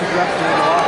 done dressing in a while.